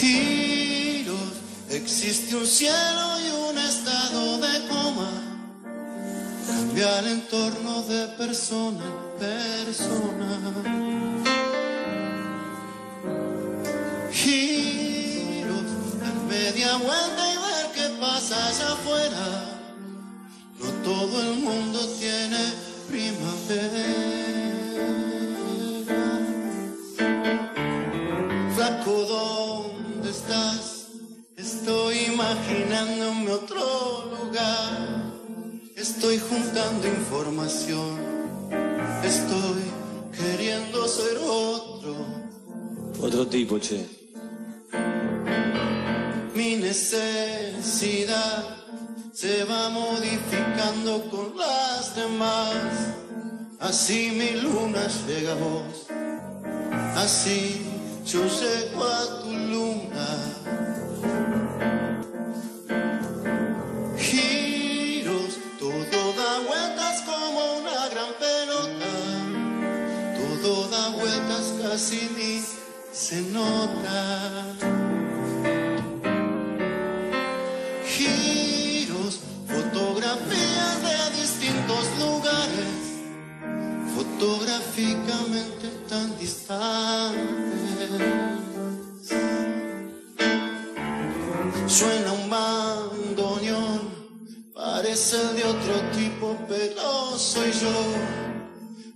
giros. Existe un cielo y un estado de coma. Cambia el entorno de persona en persona. Giros, dar media vuelta y ver qué pasa allá afuera. No todo el mundo tiene primavera. Flaco, ¿dónde estás? Estoy imaginándome otro lugar. Estoy juntando información. Estoy queriendo ser otro. Otro tipo, che. Mi necesidad se va modificando con las demás. Así mi luna llega a vos. Así yo llego a tu luna. Giros, todo da vueltas como una gran pelota. Todo da vueltas casi ni se nota. Giros, fotografías de distintos lugares, fotográficamente tan distantes. Suena un bandoneón, parece el de otro tipo, pero soy yo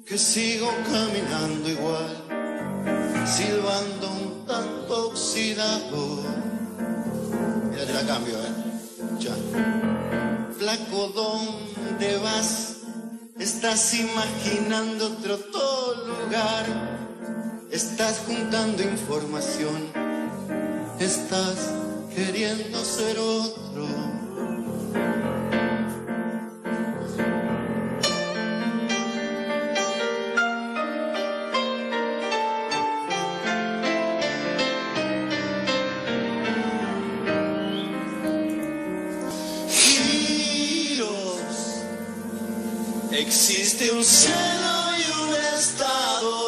que sigo caminando igual, silbando un tanto oxidado. Ya te la cambio, ¿eh? Ya. Flaco, ¿dónde vas? Estás imaginando otro todo lugar. Estás juntando información. Estás queriendo ser otro. Giros. Existe un cielo y un estado